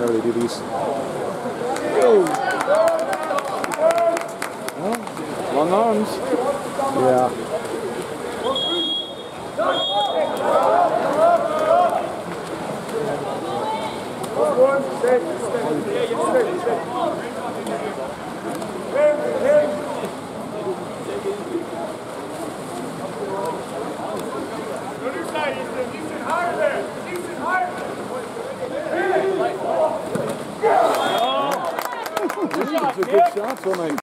whenever they do these. Well, long arms. Yeah. These Çok güzel. Çok güzel. Çok